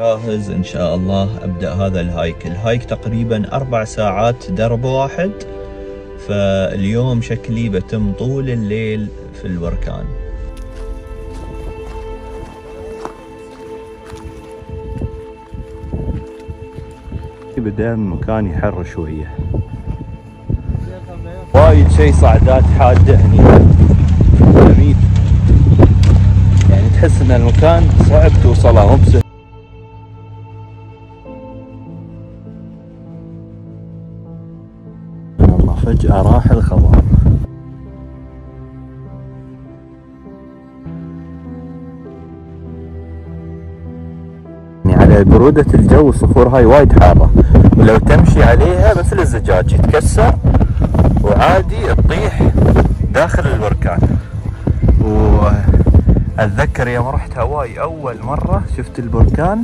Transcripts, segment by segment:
جاهز إن شاء الله أبدأ هذا ال hike. ال hike تقريبا أربع ساعات درب واحد فاليوم شكلي بتم طول الليل في البركان. بدأ المكان يحر شوية. وايد شيء صعدات حاده هني. جميل. يعني تحس إن المكان صعب توصله مو فجأة راح الخضار يعني على برودة الجو الصخور هاي وايد حارة. ولو تمشي عليها مثل الزجاج يتكسر وعادي تطيح داخل البركان. وأتذكر يوم رحت هواي أول مرة شفت البركان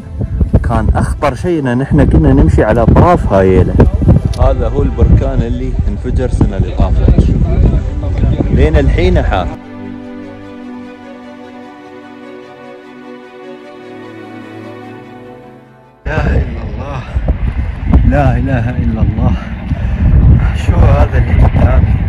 كان أخطر شيء إن إحنا كنا نمشي على أطراف هايله هذا هو البركان اللي انفجر السنة اللي طافت لين الحين حار لا إله إلا الله. لا إله إلا الله. شو هذا اللي قدامي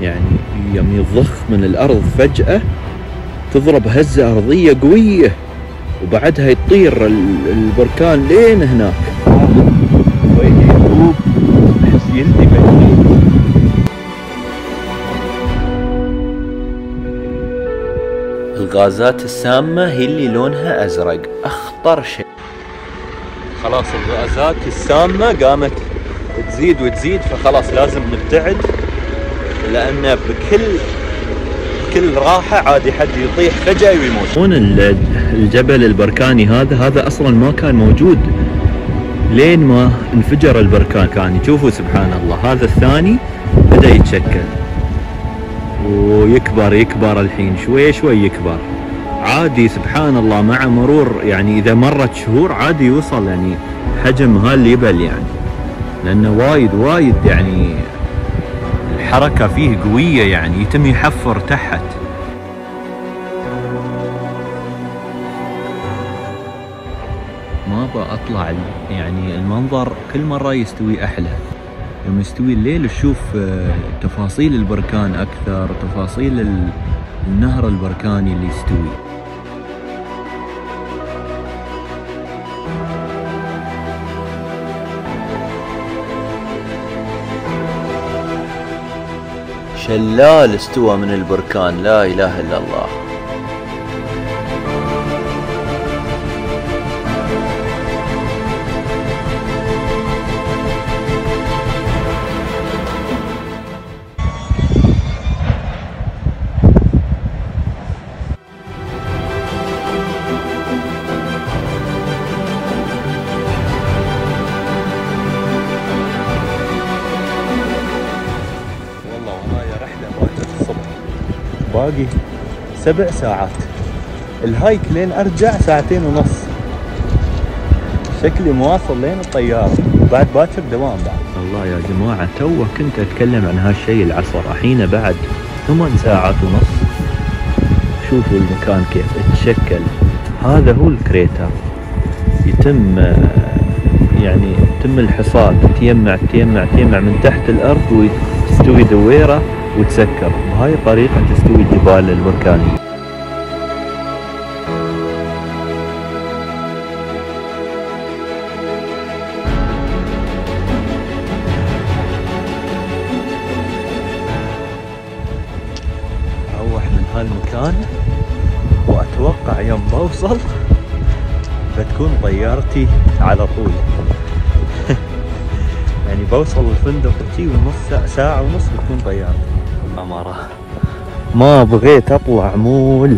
يعني يوم يضخ من الأرض فجأة تضرب هزة أرضية قوية وبعدها يطير ال- البركان لين هناك. الغازات السامة هي اللي لونها أزرق. أخطر شيء. خلاص الغازات السامة قامت تزيد وتزيد فخلاص لازم نبتعد. لأن بكل بكل راحة عادي حد يطيح فجأة ويموت. هون ال- الجبل البركاني هذا هذا أصلا ما كان موجود لين ما انفجر البركان. كان شوفوا سبحان الله. هذا الثاني بدأ يتشكل. ويكبر يكبر الحين. شوي شوي يكبر. عادي سبحان الله مع مرور يعني إذا مرت شهور عادي يوصل يعني حجم هالجبل يعني. لأنه وايد وايد يعني الحركة فيه قوية يعني يتم يحفر تحت. ما بأطلع يعني المنظر كل مرة يستوي أحلى. لما يستوي الليل تشوف آه، تفاصيل البركان أكثر تفاصيل ال- النهر البركاني اللي يستوي. شلال استوى من البركان لا إله إلا الله. باقي سبع ساعات. ال hike لين أرجع ساعتين ونص. شكلي مواصل لين الطيارة. بعد باكر دوام بعد. والله يا جماعة تو كنت أتكلم عن هالشيء العصر. الحين بعد ثمان ساعات ونص. شوفوا المكان كيف اتشكل هذا هو ال crater يتم يعني يتم الحصاد. تيمع تيمع تيمع من تحت الأرض وتستوي دويرة. وتسكر بهاي الطريقة تستوي الجبال البركانية أروح من هالمكان وأتوقع يوم بوصل بتكون طيارتي على طول. يعني بوصل الفندق وتي ونص ساعة ونص بتكون طيارتي. أمارة ما بغيت أطلع مول.